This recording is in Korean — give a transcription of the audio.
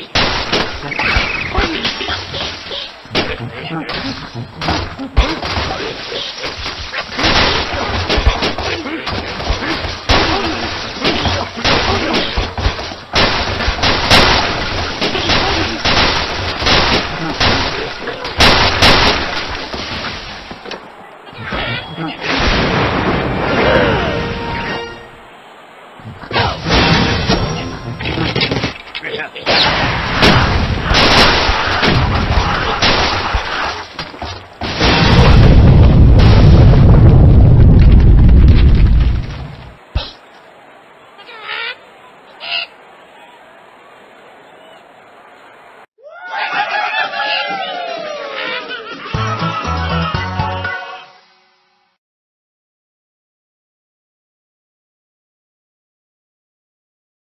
Yeah.